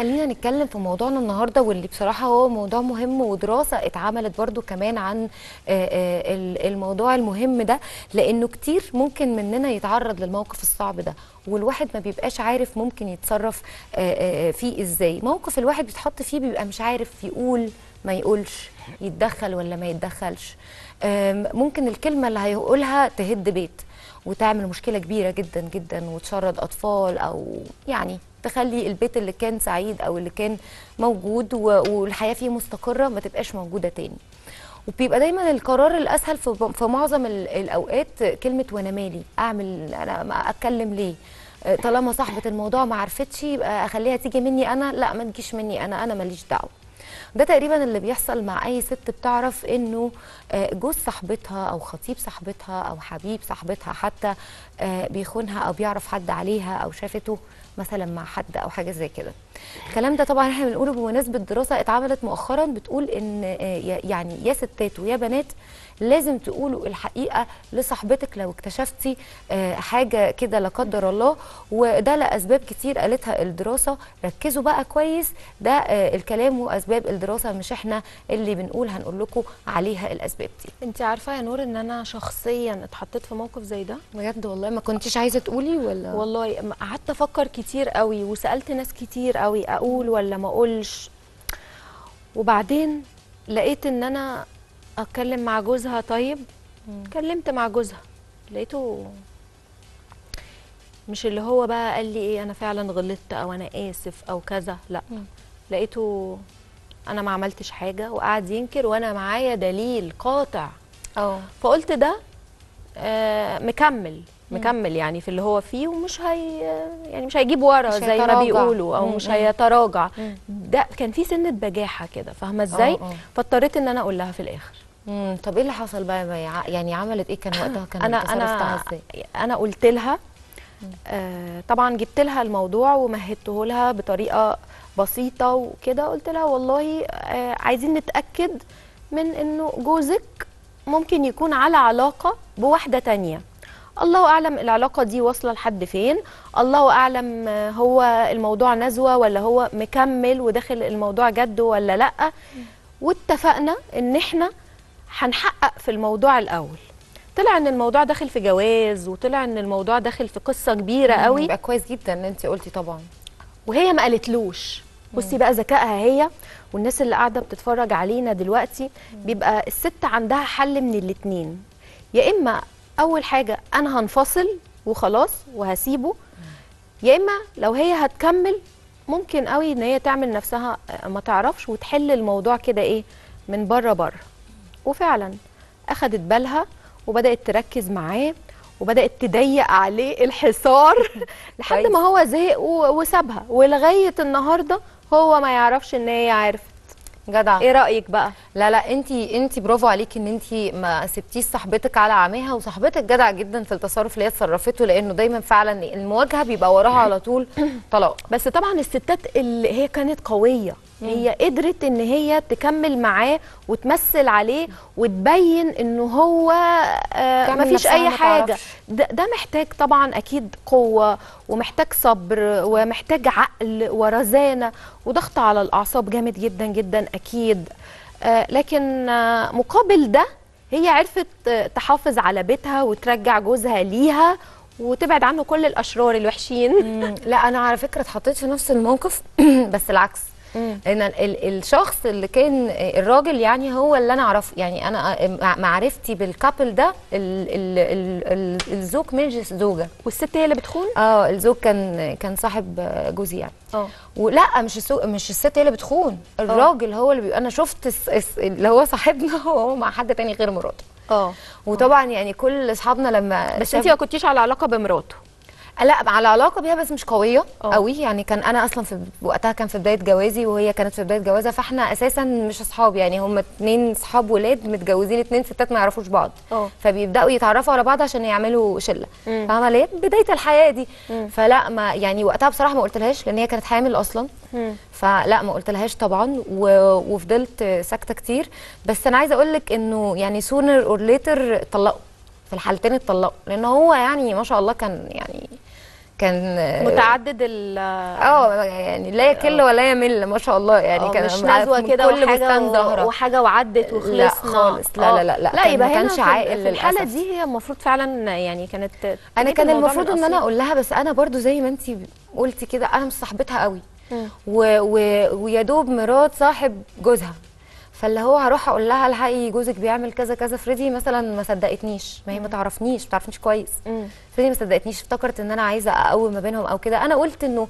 خلينا نتكلم في موضوعنا النهارده واللي بصراحة هو موضوع مهم ودراسة اتعملت برضو كمان عن آه، آه، ال- الموضوع المهم ده لأنه كتير ممكن مننا يتعرض للموقف الصعب ده والواحد ما بيبقاش عارف ممكن يتصرف آه، فيه إزاي. موقف الواحد بيتحط فيه بيبقى مش عارف يقول ما يقولش يتدخل ولا ما يتدخلش. ممكن الكلمة اللي هيقولها تهد بيت وتعمل مشكلة كبيرة جدا جدا وتشرد أطفال أو يعني تخلي البيت اللي كان سعيد أو اللي كان موجود والحياة فيه مستقرة ما تبقاش موجودة تاني. وبيبقى دايما القرار الأسهل في معظم ال- الأوقات كلمة وأنا مالي أعمل أنا أتكلم ليه؟ طالما صاحبة الموضوع ما عرفتش يبقى أخليها تيجي مني أنا لا ما تجيش مني أنا أنا ماليش دعوة. ده تقريبا اللي بيحصل مع أي ست بتعرف إنه آه، جوز صاحبتها أو خطيب صاحبتها أو حبيب صاحبتها حتى آه، بيخونها أو بيعرف حد عليها أو شافته مثلا مع حد أو حاجة زي كده. الكلام ده طبعا إحنا بنقوله بمناسبة دراسة اتعملت مؤخرا بتقول إن آه، يعني يا ستات ويا بنات لازم تقولوا الحقيقة لصاحبتك لو اكتشفتي آه، حاجة كده لا قدر الله وده لأسباب كتير قالتها الدراسة. ركزوا بقى كويس ده آه، الكلام وأسباب الدراسة مش إحنا اللي بنقول هنقول لكم عليها الأسباب دي. أنت عارفة يا نور إن أنا شخصيا اتحطيت في موقف زي ده؟ بجد والله؟ ما كنتش عايزة تقولي ولا؟ والله قعدت أفكر كتير قوي وسألت ناس كتير قوي. أقول ولا ما أقولش. وبعدين لقيت إن أنا أتكلم مع جوزها طيب؟ اتكلمت مع جوزها. لقيته مش اللي هو بقى قال لي إيه أنا فعلا غلطت أو أنا آسف أو كذا لأ. مم. لقيته أنا ما عملتش حاجة وقعد ينكر وأنا معايا دليل قاطع. آه فقلت ده آه، مكمل. مكمل يعني في اللي هو فيه ومش هي يعني مش هيجيب ورا مش زي ما. بيقولوا أو مم، مش. هيتراجع. ده كان في سنة بجاحة كده فاهمة إزاي؟ آه. فاضطريت إن أنا أقول لها في الآخر. امم طب إيه اللي حصل بقى؟ يع- يعني عملت إيه؟ كان وقتها كان أنا أنا إزاي؟ أنا قلت لها آه طبعا جبت لها الموضوع ومهدته لها بطريقة بسيطة وكده. قلت لها والله آه عايزين نتأكد من إنه جوزك ممكن يكون على علاقة بواحدة تانية. الله أعلم العلاقة دي واصلة لحد فين. الله أعلم هو الموضوع نزوة ولا هو مكمل وداخل الموضوع جد ولا لأ. واتفقنا إن إحنا هنحقق في الموضوع الأول. طلع إن الموضوع داخل في جواز وطلع إن الموضوع داخل في قصة كبيرة قوي. يبقى كويس جدا ان انت قلتي طبعا. وهي ما قالتلوش. بصي بقى ذكائها هي والناس اللي قاعدة بتتفرج علينا دلوقتي بيبقى الست عندها حل من الاتنين. يا إما أول حاجة أنا هنفصل وخلاص وهسيبه. يا إما لو هي هتكمل ممكن قوي إن هي تعمل نفسها آه، ما تعرفش وتحل الموضوع كده إيه من بره بره. وفعلا أخدت بالها وبدأت تركز معاه وبدأت تضيق عليه الحصار لحد. ما هو زهق وسابها. ولغاية النهارده هو ما يعرفش إن هي عرفت جدع. إيه رأيك بقى؟ لا لا انت انت برافو عليكي ان انت ما سبتيش صاحبتك على عماها وصاحبتك جدع جدا في التصرف اللي هي اتصرفته لأنه دايما فعلا المواجهة بيبقى وراها على طول طلاق. بس طبعا الستات اللي هي كانت قوية. هي قدرت إن هي تكمل معاه وتمثل عليه وتبين انه هو آه مفيش أي حاجة. ده, ده محتاج طبعا أكيد قوة ومحتاج صبر ومحتاج عقل ورزانة وضغط على الأعصاب جامد جدا جدا أكيد. آه لكن آه مقابل ده هي عرفت آه، تحافظ على بيتها وترجع جوزها ليها وتبعد عنه كل الأشرار الوحشين. لا أنا على فكرة اتحطيت في نفس الموقف بس العكس. لأن ال- الشخص اللي كان الراجل يعني هو اللي أنا اعرفه يعني أنا مع- معرفتي بال couple ده ال- ال- ال- ال- الزوج مش زوجة. والست هي اللي بتخون؟ آه الزوج كان كان صاحب جوزي يعني. آه. ولا مش السو... مش الست هي اللي بتخون الراجل هو اللي بي... أنا شفت الس... الس... اللي هو صاحبنا هو مع حد تاني غير مراته. آه. وطبعا يعني كل أصحابنا لما بس انت ما كنتش على علاقة بمراته؟ لا على علاقة بيها بس مش قوية آه. قوي. يعني كان أنا أصلا في وقتها كان في بداية جوازي وهي كانت في بداية جوازها فإحنا أساسا مش أصحاب. يعني هم اتنين اصحاب ولاد متجوزين اتنين ستات ما يعرفوش بعض. آه. فبيبدأوا يتعرفوا على بعض عشان يعملوا شلة. مم. فاهمة ليه؟ بداية الحياة دي. فلا ما يعني وقتها بصراحة ما قلتلهاش لأن هي كانت حامل أصلا. مم. فلا ما قلتلهاش طبعا و... وفضلت ساكتة كتير. بس أنا عايزة أقول لك إنه يعني sooner or later اتطلقوا في الحالتين اتطلقوا لأن هو يعني ما شاء الله كان يعني كان آه، متعدد ال آه يعني لا يكل ولا يمل ما شاء الله يعني آه، كان مش نزوه كده وحاجة وحاجة وعدت وخلصنا لا خالص، لا، آه. لا، لا، لا، لا كان- يبقى ما كانش في- عاقل في الحالة. دي هي المفروض فعلا يعني كانت أنا كان المفروض إن أنا. أقول لها بس أنا برضو زي ما انت قلتي كده أنا مش صاحبتها قوي. ويا دوب مرات صاحب جوزها فاللي هو هروح أقول لها الحقي جوزك بيعمل كذا كذا فريدي مثلا ما صدقتنيش ما هي ما تعرفنيش ما تعرفنيش كويس. مم. فريدي ما صدقتنيش افتكرت إن أنا عايزة أقوم ما بينهم أو كده. أنا قلت إنه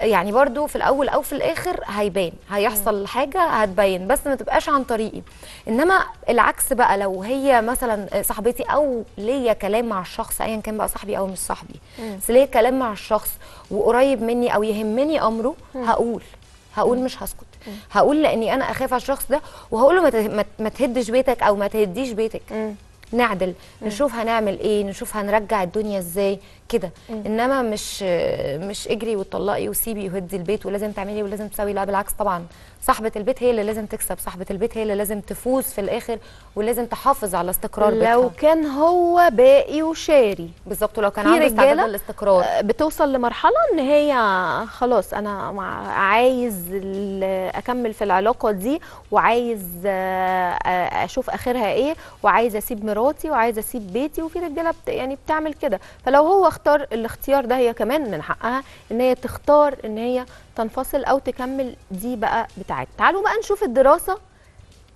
يعني برضو في الأول أو في الآخر هيبان هيحصل حاجة هتبين بس ما تبقاش عن طريقي. إنما العكس بقى لو هي مثلا صاحبتي أو ليا كلام مع الشخص ايا كان بقى صاحبي أو مش صاحبي بس ليا كلام مع الشخص وقريب مني أو يهمني أمره هقول هقول مش هسكت. هقول لاني أنا اخاف على الشخص ده وهقول له ما ته- ما- ما تهدش بيتك أو ما تهديش بيتك. مم. نعدل نشوف هنعمل إيه نشوف هنرجع الدنيا إزاي كده. انما مش مش اجري وطلقي وسيبي وهدي البيت ولازم تعملي ولازم تسوي لا بالعكس طبعا. صاحبة البيت هي اللي لازم تكسب صاحبة البيت هي اللي لازم تفوز في الآخر ولازم تحافظ على استقرار لو بيتها كان هو باقي وشاري. بالظبط ولو كان عنده استعداد للاستقرار. آه، بتوصل لمرحلة إن هي خلاص أنا عايز أكمل في العلاقة دي وعايز آه، آه، أشوف آخرها إيه وعايز أسيب مراتي وعايز أسيب بيتي وفي رجالة بت يعني بتعمل كده. فلو هو اختار الاختيار ده هي كمان من حقها إن هي تختار إن هي تنفصل أو تكمل. دي بقى بتاعتها. تعالوا بقى نشوف الدراسة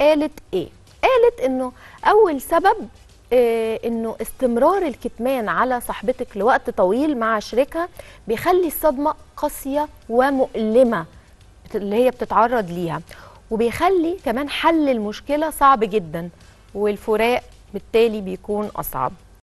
قالت إيه. قالت إنه أول سبب آه، إنه استمرار الكتمان على صاحبتك لوقت طويل مع شريكها بيخلي الصدمة قاسية ومؤلمة اللي هي بتتعرض ليها. وبيخلي كمان حل المشكلة صعب جدا والفراق بالتالي بيكون أصعب.